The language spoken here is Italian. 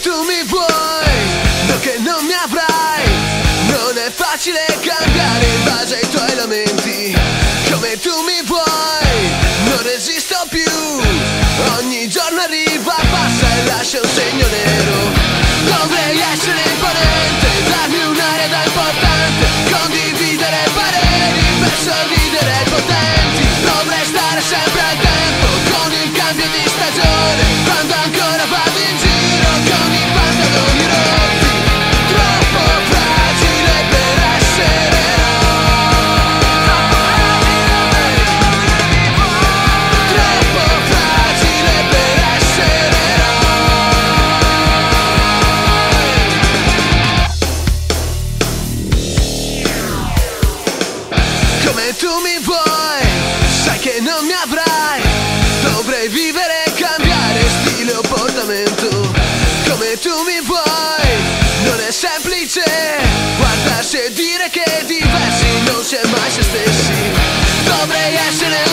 tu mi vuoi, no che non mi avrai. Non è facile cambiare in base ai tuoi lamenti. Come tu mi vuoi, non resisto più. Ogni giorno arriva, passa e lascia un segno nero. Vuoi, non è semplice Guardarsi e dire che diversi non si è mai se stessi. Dovrei essere